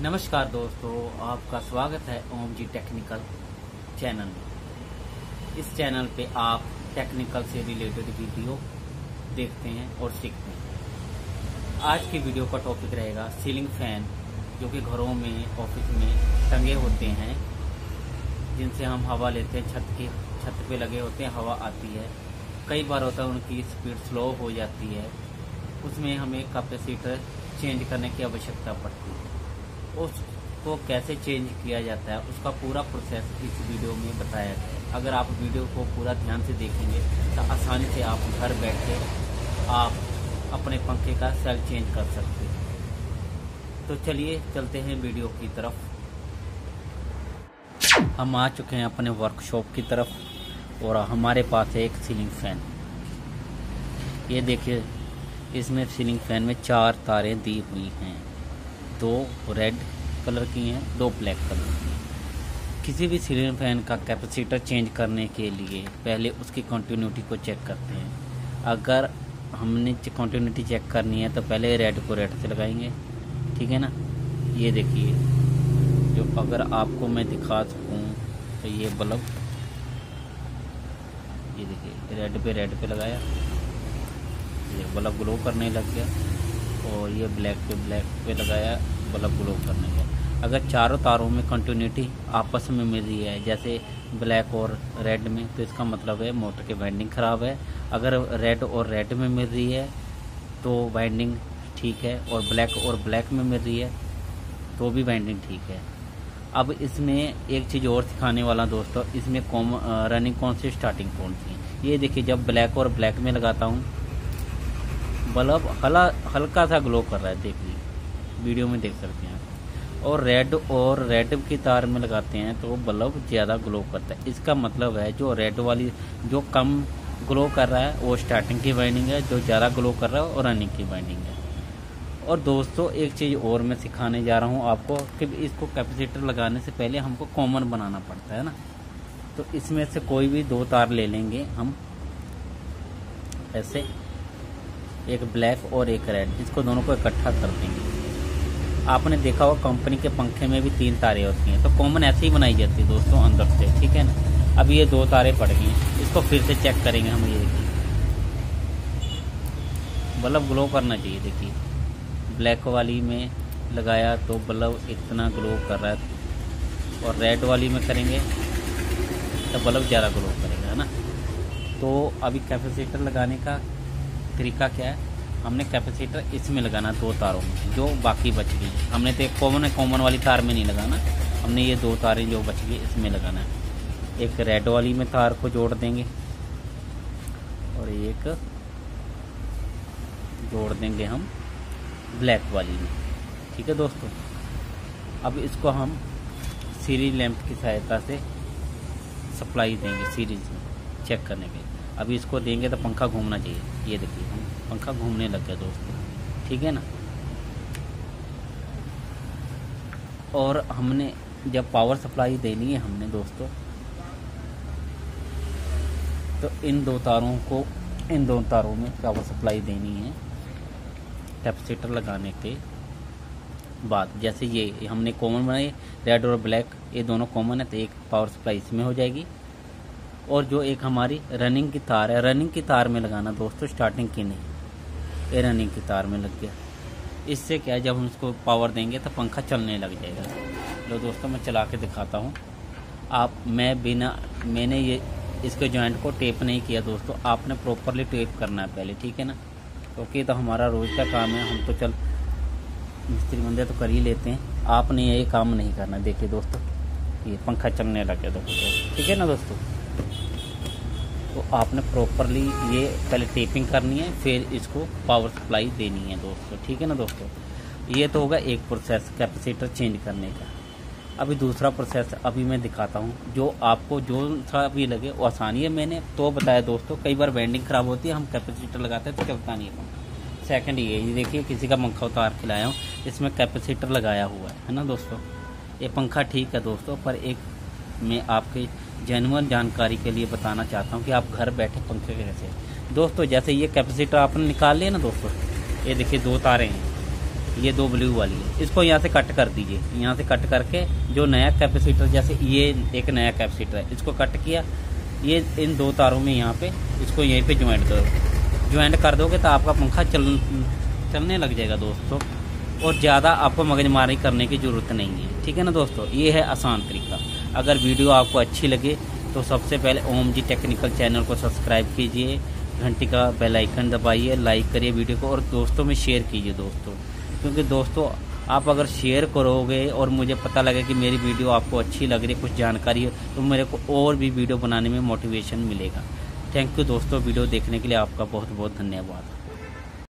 नमस्कार दोस्तों, आपका स्वागत है ओम जी टेक्निकल चैनल में। इस चैनल पे आप टेक्निकल से रिलेटेड वीडियो देखते हैं और सीखते हैं। आज की वीडियो का टॉपिक रहेगा सीलिंग फ़ैन जो कि घरों में ऑफ़िस में टंगे होते हैं, जिनसे हम हवा लेते हैं, छत के, छत पे लगे होते हैं, हवा आती है। कई बार होता है उनकी स्पीड स्लो हो जाती है, उसमें हमें कैपेसिटर चेंज करने की आवश्यकता पड़ती है। उसको कैसे चेंज किया जाता है, उसका पूरा प्रोसेस इस वीडियो में बताया है। अगर आप वीडियो को पूरा ध्यान से देखेंगे तो आसानी से आप घर बैठे आप अपने पंखे का सेल चेंज कर सकते हैं। तो चलिए चलते हैं वीडियो की तरफ़। हम आ चुके हैं अपने वर्कशॉप की तरफ़, और हमारे पास है एक सीलिंग फ़ैन ये देखिए, इसमें सीलिंग फ़ैन में चार तारें दी हुई हैं। दो रेड कलर की हैं, दो ब्लैक कलर की किसी भी सीलिंग फ़ैन का कैपेसिटर चेंज करने के लिए पहले उसकी कंटिन्यूटी को चेक करते हैं। अगर हमने कंटिन्यूटी चेक करनी है तो पहले रेड को रेड से लगाएँगे। ठीक है ना? ये देखिए। जो अगर आपको मैं दिखा सकूँ तो ये बल्ब। ये देखिए रेड पे रेड पे लगाया। ये बल्ब ग्लो करने लग गया। और ये ब्लैक पे ब्लैक पे लगाया। बल्ब ग्लो करने का अगर चारों तारों में कंटिन्यूटी आपस में मिल रही है, जैसे ब्लैक और रेड में तो इसका मतलब है मोटर की वाइंडिंग ख़राब है। अगर रेड और रेड में मिल रही है तो वाइंडिंग ठीक है, और ब्लैक और ब्लैक में मिल रही है तो भी वाइंडिंग ठीक है। अब इसमें एक चीज़ और सिखाने वाला दोस्तों, इसमें कॉम रनिंग कौन सी स्टार्टिंग कौन सी? ये देखिए, जब ब्लैक और ब्लैक में लगाता हूँ, बल्ब हला, हल्का सा ग्लो कर रहा है, देखिए। वीडियो में देख सकते हैं और रेड और रेड की तार में लगाते हैं तो बल्ब ज़्यादा ग्लो करता है। इसका मतलब है जो रेड वाली, जो कम ग्लो कर रहा है, वो स्टार्टिंग की वाइंडिंग है, जो ज़्यादा ग्लो कर रहा है, वो रनिंग की वाइंडिंग है। और दोस्तों, एक चीज़ और मैं सिखाने जा रहा हूँ आपको कि इसको कैपेसिटर लगाने से पहले हमको कॉमन बनाना पड़ता है ना। तो इसमें से कोई भी दो तार ले लेंगे हम। ऐसे, एक ब्लैक और एक रेड इसको दोनों को इकट्ठा कर देंगे। आपने देखा होगा कंपनी के पंखे में भी तीन तारे होती हैं। तो कॉमन ऐसे ही बनाई जाती है दोस्तों अंदर से, ठीक है ना? अब ये दो तारे पड़ गई इसको फिर से चेक करेंगे हम ये देखिए। बल्ब ग्लो करना चाहिए, देखिए। ब्लैक वाली में लगाया तो बल्ब इतना ग्लो कर रहा है। और रेड वाली में करेंगे तो बल्ब ज़्यादा ग्लो करेगा, है ना? तो अभी कैपेसिटर लगाने का तरीका क्या है? हमने कैपेसिटर इसमें लगाना दो तारों में, जो बाकी बच गई। हमने तो कॉमन है कॉमन वाली तार में नहीं लगाना। हमने ये दो तारें जो बच गई, इसमें लगाना है। एक रेड वाली में तार को जोड़ देंगे और एक जोड़ देंगे हम ब्लैक वाली में। ठीक है दोस्तों? अब इसको हम सीरीज़ लैंप की सहायता से सप्लाई देंगे सीरीज़ में चेक करने के अभी इसको देंगे तो पंखा घूमना चाहिए। ये देखिए पंखा घूमने लग गया दोस्तों। ठीक है ना? और हमने जब पावर सप्लाई देनी है हमने दोस्तों तो इन दो तारों को, इन दो तारों में पावर सप्लाई देनी है कैपेसिटर लगाने के बाद। जैसे ये हमने कॉमन बनाई रेड और ब्लैक ये दोनों कॉमन है तो एक पावर सप्लाई इसमें हो जाएगी। और जो एक हमारी रनिंग की तार है रनिंग की तार में लगाना दोस्तों स्टार्टिंग की नहीं। ये रनिंग की तार में लग गया। इससे क्या है, जब हम इसको पावर देंगे तो पंखा चलने लग जाएगा। लो दोस्तों, मैं चला के दिखाता हूँ। आप, मैं बिना, मैंने ये, इसके जॉइंट को टेप नहीं किया दोस्तों। आपने प्रॉपरली टेप करना है पहले, ठीक है ना? क्योंकि तो हमारा रोज़ का काम है, हम तो चल, मिस्त्री बंदे तो कर ही लेते हैं। आपने ये काम नहीं करना। देखिए दोस्तों, ये पंखा चलने लग गया दोस्तों ठीक है ना दोस्तों? तो आपने प्रॉपरली ये पहले टेपिंग करनी है, फिर इसको पावर सप्लाई देनी है दोस्तों, ठीक है ना दोस्तों? ये तो होगा एक प्रोसेस कैपेसिटर चेंज करने का। अभी दूसरा प्रोसेस अभी मैं दिखाता हूँ, जो आपको जो सा भी लगे, वो आसानी है मैंने तो बताया दोस्तों, कई बार वेंडिंग खराब होती है, हम कैपेसिटर लगाते हैं तो चलता नहीं है सेकेंड ये ये देखिए, किसी का पंखा उतार के लाया हूँ, इसमें कैपेसिटर लगाया हुआ है है ना दोस्तों? ये पंखा ठीक है दोस्तों, पर एक मैं आपके जेनुअन जानकारी के लिए बताना चाहता हूँ कि आप घर बैठे पंखे कैसे दोस्तों, जैसे ये कैपेसिटर आपने निकाल लिया ना दोस्तों? ये देखिए, दो तारे हैं। ये दो ब्लू वाली है। इसको यहाँ से कट कर दीजिए। यहाँ से कट करके जो नया कैपेसिटर जैसे ये एक नया कैपेसिटर है, इसको कट किया। ये इन दो तारों में यहाँ पे इसको यहीं पे ज्वाइंट करो। ज्वाइंट कर दोगे तो आपका पंखा चल, चलने लग जाएगा दोस्तों। और ज़्यादा आपको मगजमारी करने की ज़रूरत नहीं है। ठीक है ना दोस्तों? ये है आसान तरीका। अगर वीडियो आपको अच्छी लगे तो सबसे पहले ओम जी टेक्निकल चैनल को सब्सक्राइब कीजिए, घंटी का बेल आइकन दबाइए, लाइक करिए वीडियो को और दोस्तों में शेयर कीजिए दोस्तों। क्योंकि दोस्तों, आप अगर शेयर करोगे और मुझे पता लगे कि मेरी वीडियो आपको अच्छी लग रही है, कुछ जानकारी हो तो मेरे को और भी वीडियो बनाने में मोटिवेशन मिलेगा। थैंक यू दोस्तों, वीडियो देखने के लिए आपका बहुत बहुत धन्यवाद।